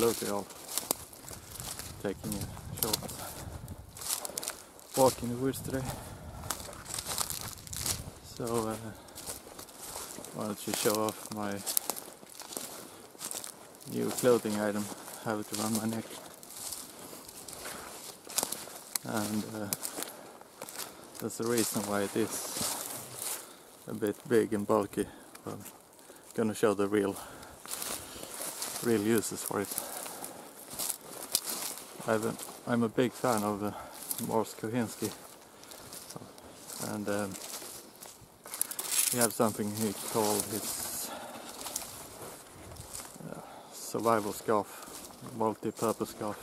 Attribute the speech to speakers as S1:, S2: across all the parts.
S1: You all. Taking a short walk in the woods today. So uh, wanted to show off my new clothing item. Have it around my neck. And uh, that's the reason why it is a bit big and bulky. I'm gonna show the real real uses for it. I've I'm a big fan of uh, Mors Kochanski and um, he have something he called his uh, survival scarf, multi-purpose scarf.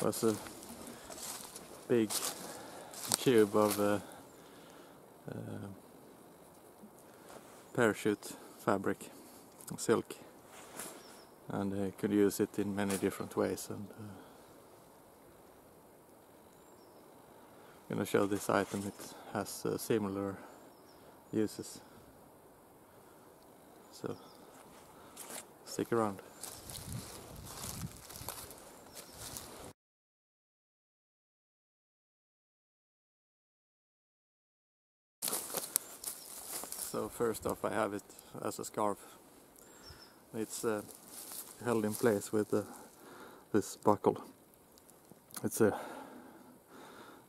S1: It was a big tube of uh, uh, parachute fabric, silk, and I could use it in many different ways. And uh, I'm gonna show this item. It has uh, similar uses. So stick around. So first off I have it as a scarf. It's uh, held in place with uh, this buckle. It's a,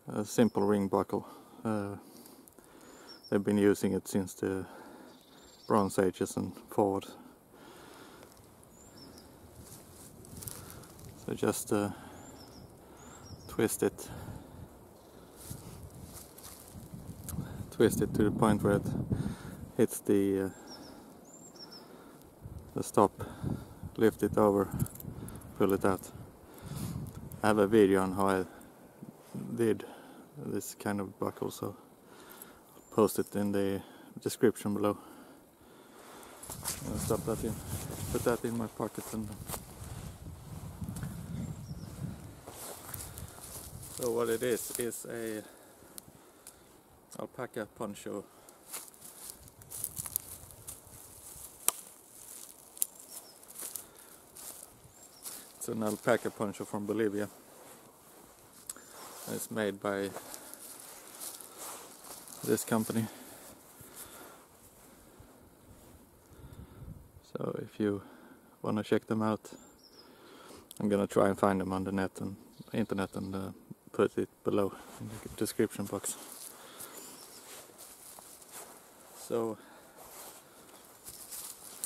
S1: a simple ring buckle. Uh, they've been using it since the Bronze Ages and forward. So just uh, twist it twist it to the point where it hits the uh, the stop lift it over pull it out I have a video on how I did this kind of buckle so I'll post it in the description below. I'll stop that in put that in my pocket and so what it is is a alpaca poncho. It's an alpaca poncho from Bolivia. It's made by this company. So if you want to check them out, I'm gonna try and find them on the net and internet and uh, put it below in the description box. So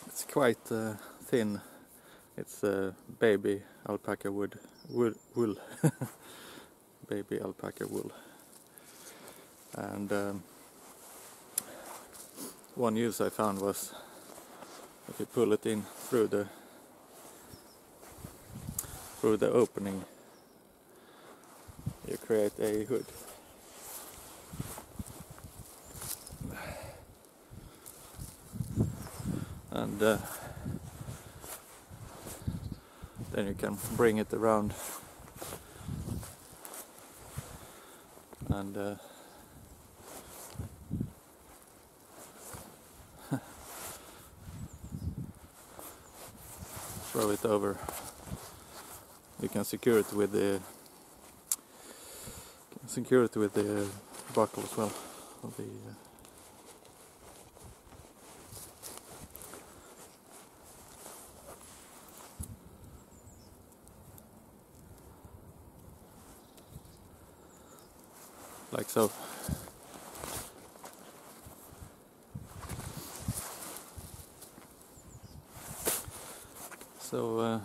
S1: it's quite uh, thin it's a baby alpaca wood, wool, wool. baby alpaca wool. And um, one use I found was if you pull it in through the through the opening, you create a hood. And uh, then you can bring it around and uh, throw it over. You can secure it with the secure it with the buckle as well of the uh, like so. So uh,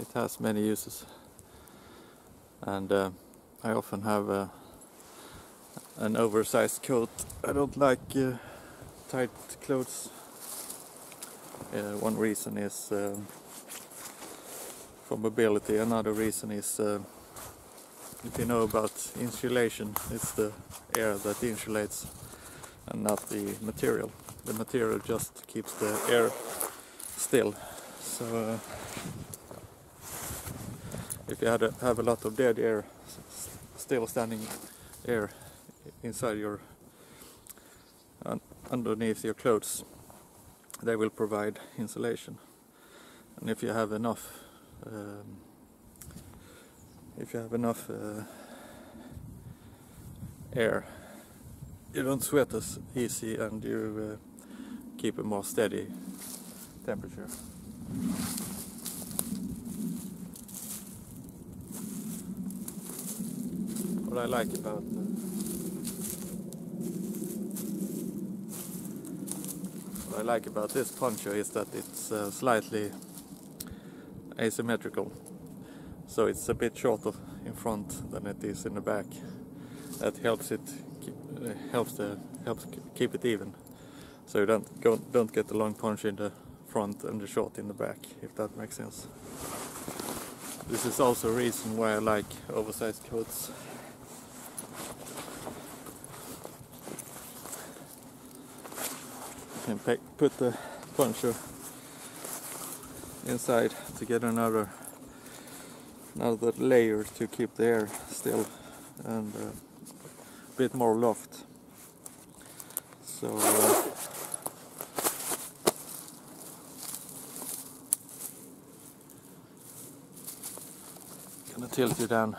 S1: it has many uses and uh, I often have uh, an oversized coat. I don't like uh, tight clothes. one reason is um, for mobility, another reason is uh, if you know about insulation, it's the air that insulates and not the material. The material just keeps the air still. So uh, if you a, have a lot of dead air, still standing air inside your, underneath your clothes, they will provide insulation. And if you have enough Um, if you have enough uh, air, you don't sweat as easy and you uh, keep a more steady temperature. What I like about uh, what I like about this poncho is that it's uh, slightly asymmetrical, so it's a bit shorter in front than it is in the back. That helps it keep, uh, helps the helps keep it even, so you don't go, don't get the long poncho in the front and the short in the back, if that makes sense. This is also a reason why I like oversized coats. Can put the poncho inside to get another another layer to keep the air still and uh, a bit more loft. So uh, gonna tilt you down.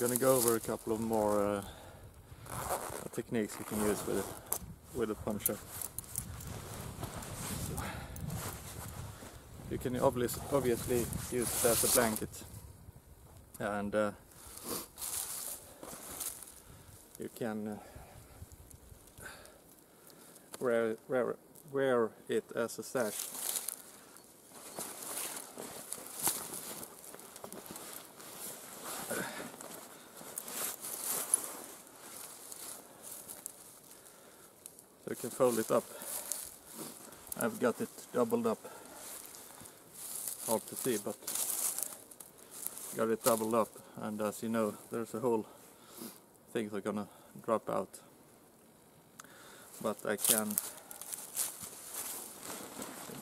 S1: Gonna go over a couple of more uh, techniques you can use with it, with a poncho. You can obviously, obviously use it as a blanket and uh, you can uh, wear, wear, wear it as a sash. So can fold it up. I've got it doubled up. Hard to see, but got it doubled up, and as you know, there's a whole things are gonna drop out. But I can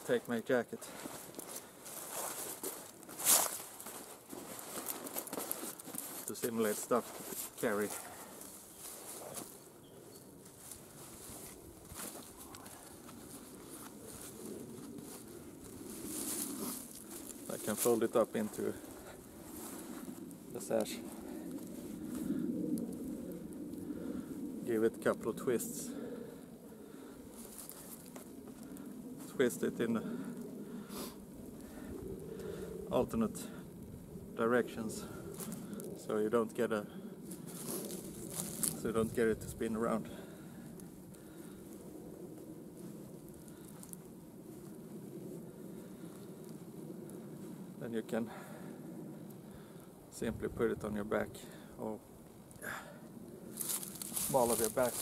S1: take my jacket to simulate stuff to carry. Can fold it up into the sash. Give it a couple of twists. Twist it in alternate directions so you don't get a so you don't get it to spin around. Then you can simply put it on your back or ball of your back.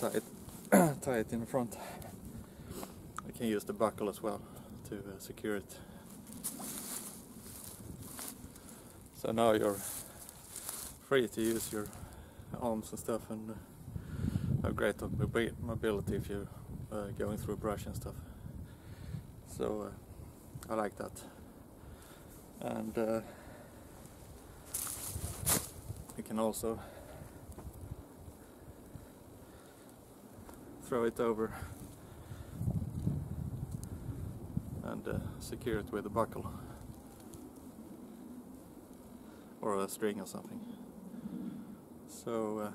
S1: Tie it, tie it in front. You can use the buckle as well to uh, secure it. So now you're free to use your arms and stuff and have great mobility if uh, going through brush and stuff. So uh, I like that. And uh, you can also throw it over and uh, secure it with a buckle or a string or something. So uh,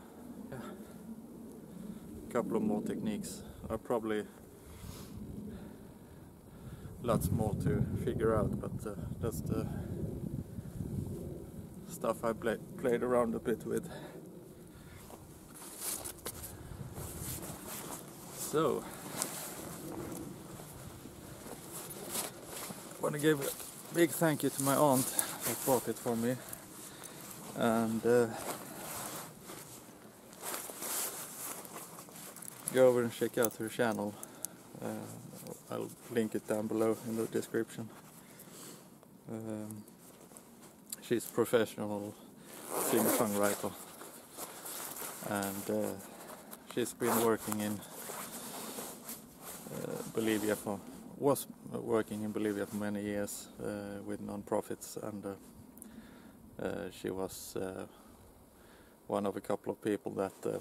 S1: yeah, a couple of more techniques are probably lots more to figure out, but uh, that's the stuff I play, played around a bit with. So, I want to give a big thank you to my aunt who bought it for me, and uh, go over and check out her channel. Uh, I'll link it down below in the description. Um, she's a professional singer-songwriter and uh, she's been working in uh, Bolivia for was working in Bolivia for many years uh, with non-profits and uh, uh, she was uh, one of a couple of people that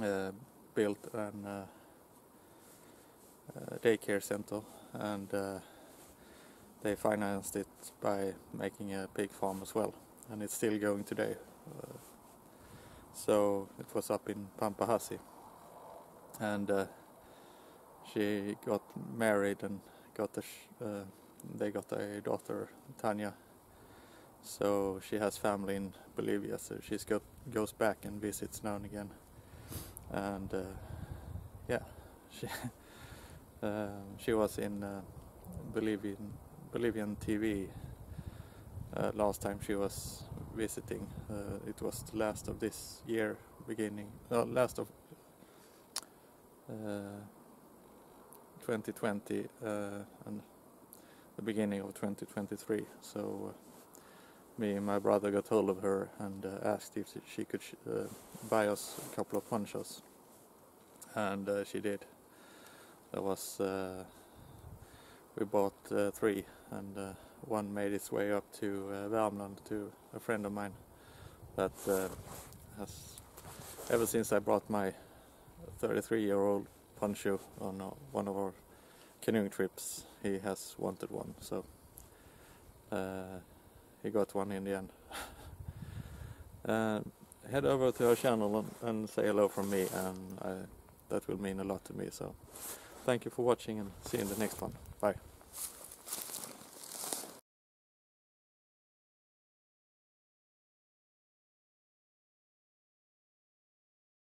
S1: um, built uh, uh, daycare center and uh, they financed it by making a pig farm as well and it's still going today. Uh, so it was up in Pampahasi. And she got married and got a uh, they got a daughter Tanya. So she has family in Bolivia so she goes back and visits now and again and uh, yeah she uh, she was in uh, Bolivian Bolivian TV uh, last time she was visiting. Uh, it was the last of this year beginning uh, last of uh, 2020 uh, and the beginning of 2023 so me and my brother got hold of her and uh, asked if she could uh, buy us a couple of ponchos. And uh, she did. There was uh, we bought uh, three and uh, one made its way up to uh, Värmland to a friend of mine that has ever since I brought my 33 year old poncho on one of our canoeing trips he has wanted one. So he got one in the end. Uh, head over to our channel and, and say hello from me and I, that will mean a lot to me so thank you for watching and see you in the next one. Bye